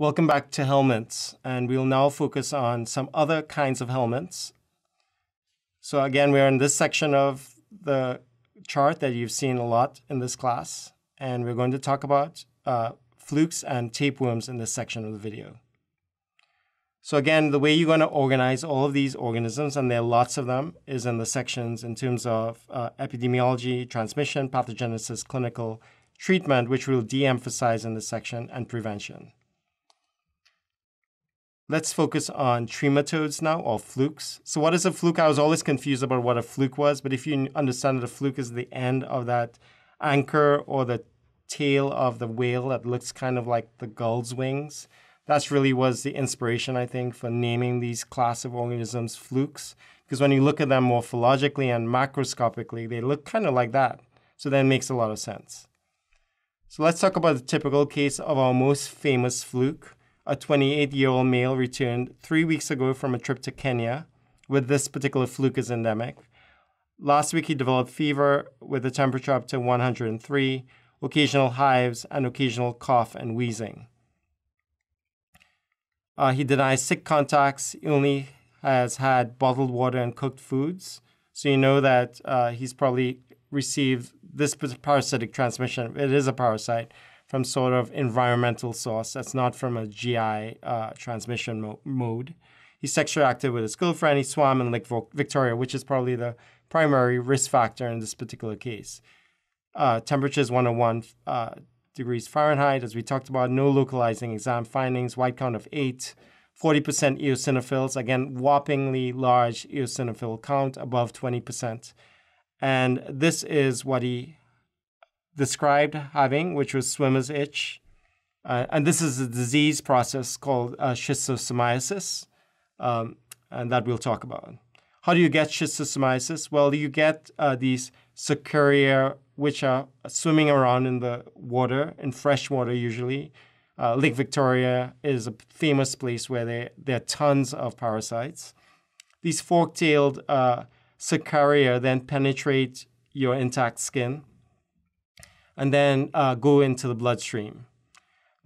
Welcome back to helminths, and we'll now focus on some other kinds of helminths. So again, we're in this section of the chart that you've seen a lot in this class, and we're going to talk about uh, flukes and tapeworms in this section of the video. So again, the way you're going to organize all of these organisms, and there are lots of them, is in the sections in terms of uh, epidemiology, transmission, pathogenesis, clinical, treatment, which we'll de-emphasize in this section, and prevention. Let's focus on trematodes now, or flukes. So what is a fluke? I was always confused about what a fluke was, but if you understand that a fluke is the end of that anchor or the tail of the whale that looks kind of like the gull's wings, that's really was the inspiration, I think, for naming these class of organisms flukes. Because when you look at them morphologically and macroscopically, they look kind of like that. So that makes a lot of sense. So let's talk about the typical case of our most famous fluke, a 28 year old male returned three weeks ago from a trip to Kenya with this particular fluke is endemic. Last week, he developed fever with a temperature up to 103, occasional hives, and occasional cough and wheezing. Uh, he denies sick contacts. He only has had bottled water and cooked foods. So you know that uh, he's probably received this parasitic transmission. It is a parasite from sort of environmental source that's not from a GI uh, transmission mo- mode. He's sexually active with his girlfriend. He swam in Lake Victoria, which is probably the primary risk factor in this particular case. Uh, temperature is 101 uh, degrees Fahrenheit, as we talked about. No localizing exam findings. White count of eight. 40% eosinophils. Again, whoppingly large eosinophil count, above 20%. And this is what he described having, which was swimmer's itch. Uh, and this is a disease process called uh, schistosomiasis, um, and that we'll talk about. How do you get schistosomiasis? Well, you get uh, these cercaria, which are swimming around in the water, in fresh water usually. Uh, Lake Victoria is a famous place where there, there are tons of parasites. These fork tailed uh, cercaria then penetrate your intact skin and then uh, go into the bloodstream.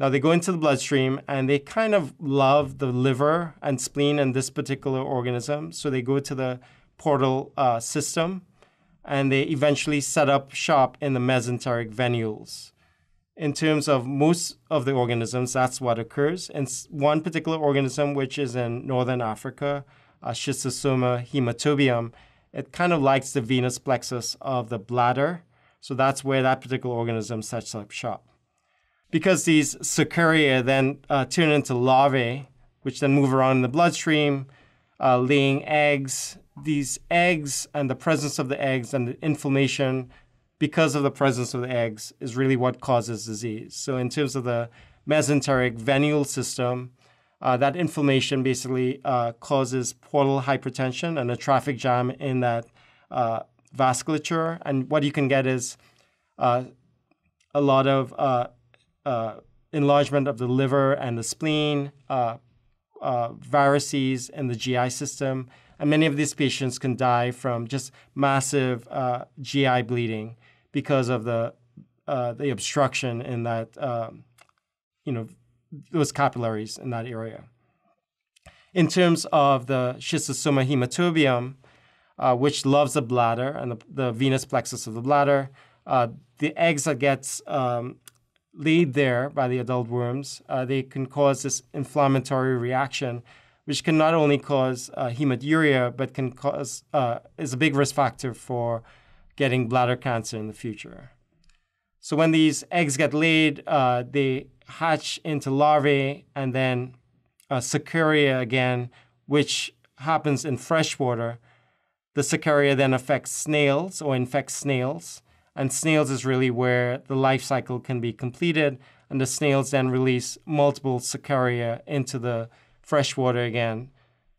Now they go into the bloodstream and they kind of love the liver and spleen in this particular organism. So they go to the portal uh, system and they eventually set up shop in the mesenteric venules. In terms of most of the organisms, that's what occurs. In one particular organism, which is in northern Africa, uh, Schistosoma hematobium, it kind of likes the venous plexus of the bladder so that's where that particular organism sets up shop. Because these cercaria then uh, turn into larvae, which then move around in the bloodstream, uh, laying eggs. These eggs and the presence of the eggs and the inflammation because of the presence of the eggs is really what causes disease. So, in terms of the mesenteric venule system, uh, that inflammation basically uh, causes portal hypertension and a traffic jam in that uh, vasculature, and what you can get is uh, a lot of uh, uh, enlargement of the liver and the spleen, uh, uh, varices in the GI system, and many of these patients can die from just massive GI bleeding because of the the obstruction in that um, you know those capillaries in that area. In terms of the schistosoma hematobium, uh, which loves the bladder and the, the, venous plexus of the bladder. Uh, the eggs that gets um, laid there by the adult worms, uh, they can cause this inflammatory reaction, which can not only cause uh, hematuria, but can cause uh, is a big risk factor for getting bladder cancer in the future. So when these eggs get laid, uh, they hatch into larvae and then cercaria again, which happens in fresh water the cercaria then affects snails or infects snails. And snails is really where the life cycle can be completed. And the snails then release multiple cercaria into the freshwater again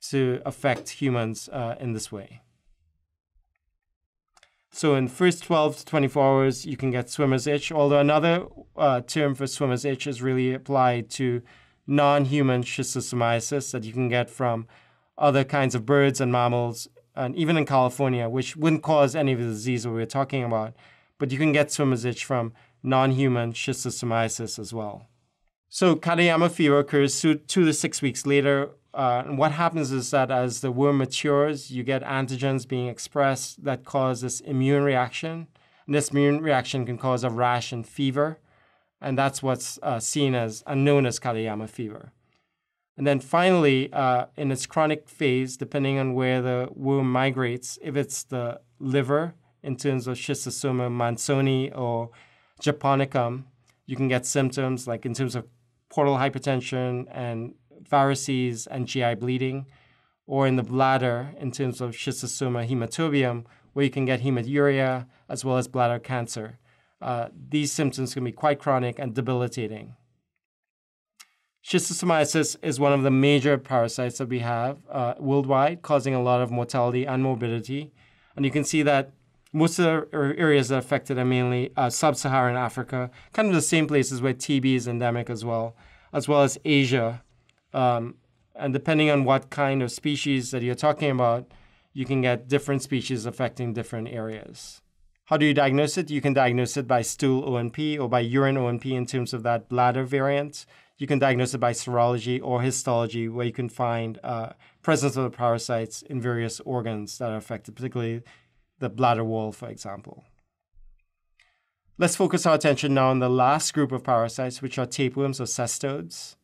to affect humans uh, in this way. So in the first 12 to 24 hours, you can get swimmer's itch, although another uh, term for swimmer's itch is really applied to non-human schistosomiasis that you can get from other kinds of birds and mammals and even in California, which wouldn't cause any of the disease we were talking about, but you can get swimmer's itch from non-human schistosomiasis as well. So Katayama fever occurs two, two to six weeks later. Uh, and what happens is that as the worm matures, you get antigens being expressed that cause this immune reaction. And this immune reaction can cause a rash and fever. And that's what's uh, seen as and known as Katayama fever. And then finally, uh, in its chronic phase, depending on where the worm migrates, if it's the liver in terms of schistosoma mansoni or japonicum, you can get symptoms like in terms of portal hypertension and varices and GI bleeding, or in the bladder in terms of schistosoma hematobium, where you can get hematuria as well as bladder cancer. Uh, these symptoms can be quite chronic and debilitating. Schistosomiasis is one of the major parasites that we have uh, worldwide, causing a lot of mortality and morbidity. And you can see that most of the areas that are affected are mainly uh, sub Saharan Africa, kind of the same places where TB is endemic as well, as well as Asia. Um, and depending on what kind of species that you're talking about, you can get different species affecting different areas. How do you diagnose it? You can diagnose it by stool O&P or by urine O&P in terms of that bladder variant. You can diagnose it by serology or histology, where you can find uh, presence of the parasites in various organs that are affected, particularly the bladder wall, for example. Let's focus our attention now on the last group of parasites, which are tapeworms or cestodes.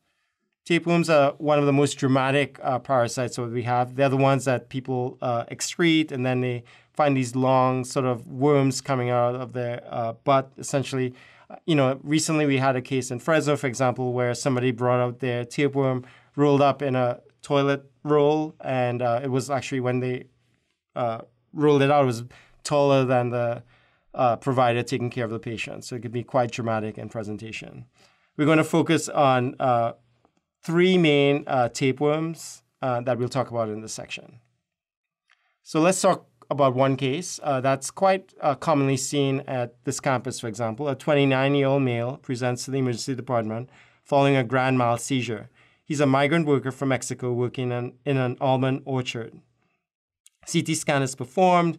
Tapeworms are one of the most dramatic uh, parasites that we have. They're the ones that people uh, excrete, and then they find these long sort of worms coming out of their uh, butt, essentially you know, recently we had a case in Fresno, for example, where somebody brought out their tapeworm rolled up in a toilet roll, and uh, it was actually when they uh, rolled it out, it was taller than the uh, provider taking care of the patient. So it could be quite dramatic in presentation. We're going to focus on uh, three main uh, tapeworms uh, that we'll talk about in this section. So let's talk about one case uh, that's quite uh, commonly seen at this campus, for example. A 29 year old male presents to the emergency department following a grand mal seizure. He's a migrant worker from Mexico working in, in an almond orchard. CT scan is performed,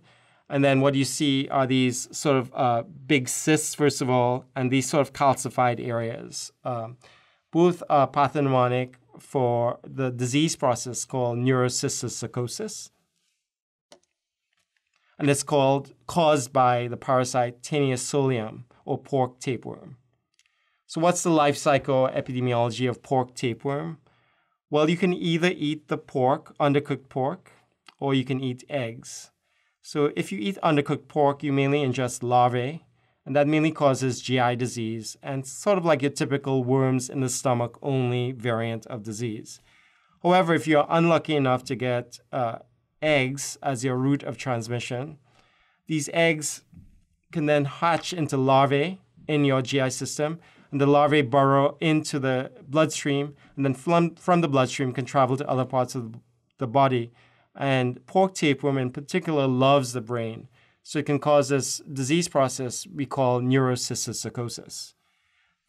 and then what you see are these sort of uh, big cysts, first of all, and these sort of calcified areas. Um, both are pathognomonic for the disease process called neurocysticercosis and it's called caused by the parasite Taenia solium or pork tapeworm. So what's the life cycle epidemiology of pork tapeworm? Well, you can either eat the pork, undercooked pork, or you can eat eggs. So if you eat undercooked pork, you mainly ingest larvae, and that mainly causes GI disease and sort of like your typical worms in the stomach only variant of disease. However, if you're unlucky enough to get uh, eggs as your route of transmission. These eggs can then hatch into larvae in your GI system, and the larvae burrow into the bloodstream, and then from, from the bloodstream can travel to other parts of the body. And pork tapeworm in particular loves the brain, so it can cause this disease process we call neurocysticercosis.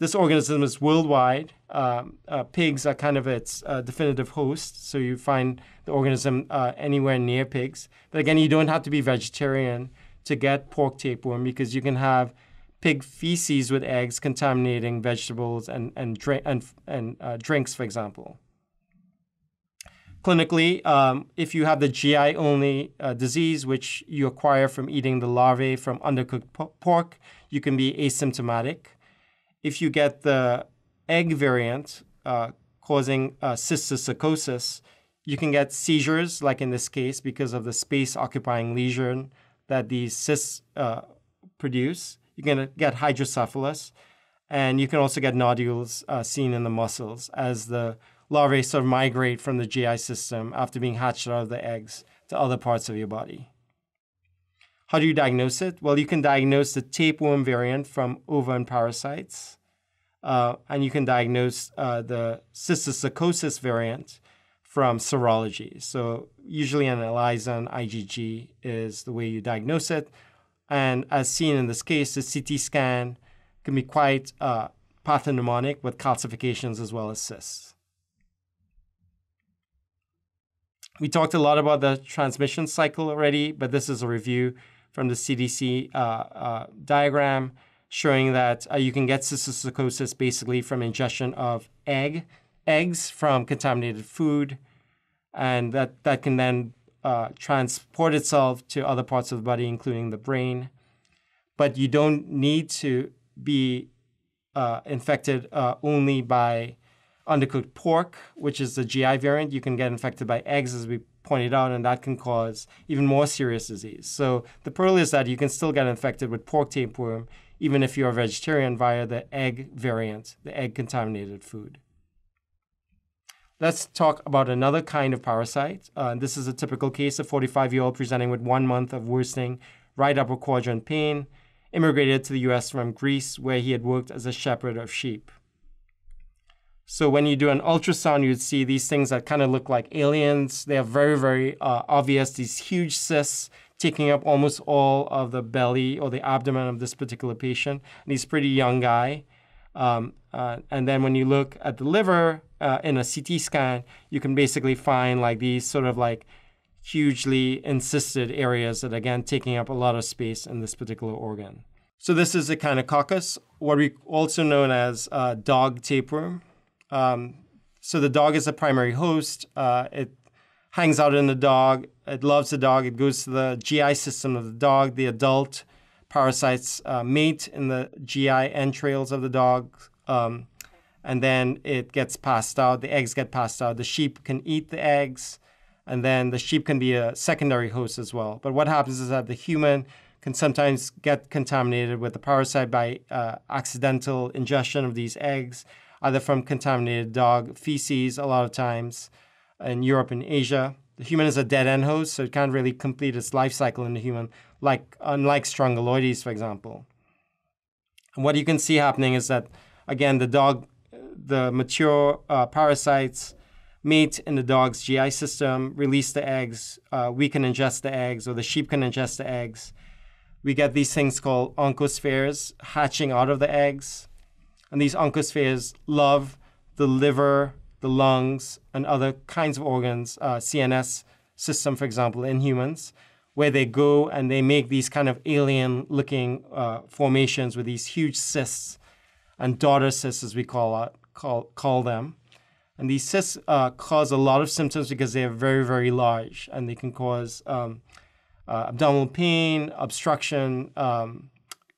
This organism is worldwide. Um, uh, pigs are kind of its uh, definitive host, so you find the organism uh, anywhere near pigs. But again, you don't have to be vegetarian to get pork tapeworm because you can have pig feces with eggs contaminating vegetables and and drink and, and uh, drinks, for example. Clinically, um, if you have the GI only uh, disease, which you acquire from eating the larvae from undercooked pork, you can be asymptomatic if you get the egg variant uh, causing uh, cysticercosis, you can get seizures, like in this case, because of the space occupying lesion that these cysts uh, produce. You can get hydrocephalus, and you can also get nodules uh, seen in the muscles as the larvae sort of migrate from the GI system after being hatched out of the eggs to other parts of your body. How do you diagnose it? Well, you can diagnose the tapeworm variant from ova and parasites, uh, and you can diagnose uh, the cysticercosis variant from serology. So usually an ELISA and IgG is the way you diagnose it. And as seen in this case, the CT scan can be quite uh, pathognomonic with calcifications as well as cysts. We talked a lot about the transmission cycle already, but this is a review from the CDC uh, uh, diagram showing that uh, you can get cysticercosis basically from ingestion of egg eggs from contaminated food, and that that can then uh, transport itself to other parts of the body, including the brain. But you don't need to be uh, infected uh, only by undercooked pork, which is the GI variant. You can get infected by eggs, as we pointed out, and that can cause even more serious disease. So the pearl is that you can still get infected with pork tapeworm, even if you're a vegetarian, via the egg variant, the egg contaminated food. Let's talk about another kind of parasite. Uh, this is a typical case of 45 year old presenting with one month of worsening right upper quadrant pain, immigrated to the US from Greece, where he had worked as a shepherd of sheep. So when you do an ultrasound, you'd see these things that kind of look like aliens. They are very, very uh, obvious, these huge cysts taking up almost all of the belly or the abdomen of this particular patient. And he's a pretty young guy. Um, uh, and then when you look at the liver uh, in a CT scan, you can basically find like these sort of like hugely encysted areas that again taking up a lot of space in this particular organ. So this is echinococcus, what we also known as uh, dog tapeworm. Um, so the dog is the primary host. Uh, it hangs out in the dog. It loves the dog. It goes to the GI system of the dog. The adult parasites uh, mate in the GI entrails of the dog. Um, and then it gets passed out. The eggs get passed out. The sheep can eat the eggs, and then the sheep can be a secondary host as well. But what happens is that the human can sometimes get contaminated with the parasite by uh, accidental ingestion of these eggs, either from contaminated dog feces, a lot of times in Europe and Asia. The human is a dead end host, so it can't really complete its life cycle in the human, like unlike Strongyloides, for example. And what you can see happening is that, again, the dog, the mature uh, parasites mate in the dog's GI system, release the eggs. Uh, we can ingest the eggs, or the sheep can ingest the eggs. We get these things called oncospheres hatching out of the eggs. And these oncospheres love the liver, the lungs, and other kinds of organs, uh, CNS system, for example, in humans, where they go and they make these kind of alien looking uh, formations with these huge cysts and daughter cysts, as we call, it, call, call them. And these cysts uh, cause a lot of symptoms because they are very, very large and they can cause um, uh, abdominal pain, obstruction, um,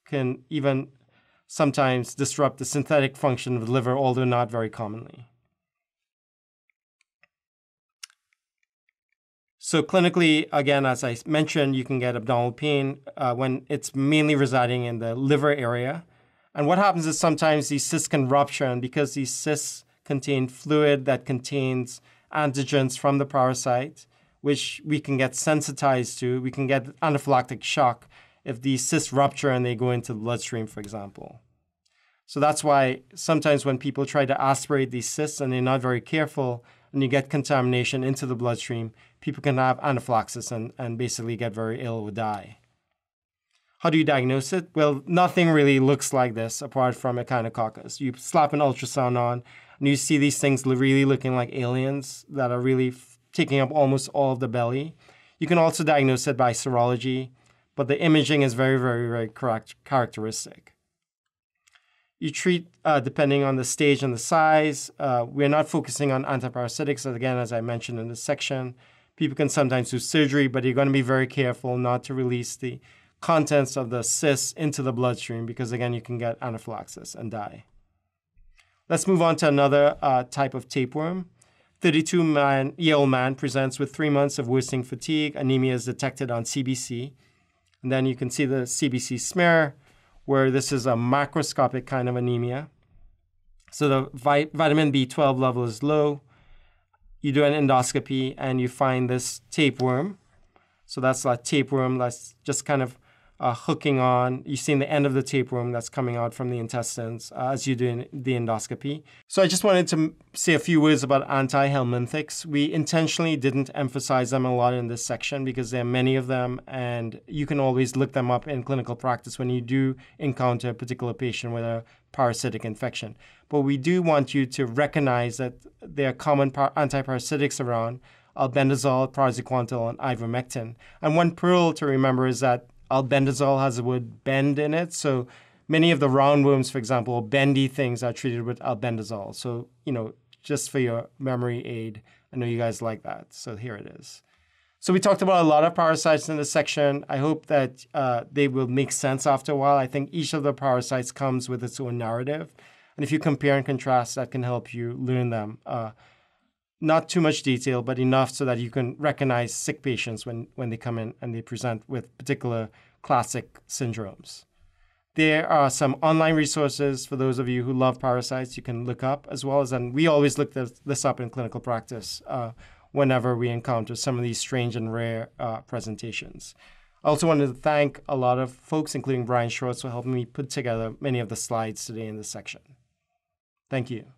can even sometimes disrupt the synthetic function of the liver, although not very commonly. So clinically, again, as I mentioned, you can get abdominal pain uh, when it's mainly residing in the liver area. And what happens is sometimes these cysts can rupture, and because these cysts contain fluid that contains antigens from the parasite, which we can get sensitized to, we can get anaphylactic shock if these cysts rupture and they go into the bloodstream, for example. So that's why sometimes when people try to aspirate these cysts and they're not very careful, and you get contamination into the bloodstream, people can have anaphylaxis and, and basically get very ill or die. How do you diagnose it? Well, nothing really looks like this apart from echinococcus. You slap an ultrasound on, and you see these things really looking like aliens that are really taking up almost all of the belly. You can also diagnose it by serology, but the imaging is very, very, very characteristic. You treat uh, depending on the stage and the size. Uh, we're not focusing on antiparasitics, again, as I mentioned in this section. People can sometimes do surgery, but you're going to be very careful not to release the contents of the cysts into the bloodstream because, again, you can get anaphylaxis and die. Let's move on to another uh, type of tapeworm. 32 man, year old man presents with three months of worsening fatigue. Anemia is detected on CBC. And then you can see the CBC smear where this is a macrocytic kind of anemia. So the vi- vitamin B12 level is low. You do an endoscopy and you find this tapeworm. So that's a tapeworm that's just kind of uh, hooking on. You see in the end of the tapeworm that's coming out from the intestines uh, as you do the endoscopy. So I just wanted to say a few words about anti-helminthics. We intentionally didn't emphasize them a lot in this section because there are many of them, and you can always look them up in clinical practice when you do encounter a particular patient with a parasitic infection. But we do want you to recognize that there are common par- antiparasitics around albendazole, praziquantel, and ivermectin. And one pearl to remember is that albendazole has the word bend in it. So many of the roundworms, for example, bendy things are treated with albendazole. So, you know, just for your memory aid, I know you guys like that. So here it is. So we talked about a lot of parasites in this section. I hope that uh, they will make sense after a while. I think each of the parasites comes with its own narrative. And if you compare and contrast, that can help you learn them. Uh, not too much detail, but enough so that you can recognize sick patients when, when they come in and they present with particular classic syndromes. There are some online resources for those of you who love parasites you can look up as well as, and we always look this, this up in clinical practice uh, whenever we encounter some of these strange and rare uh, presentations. I also wanted to thank a lot of folks, including Brian Schwartz, for helping me put together many of the slides today in this section. Thank you.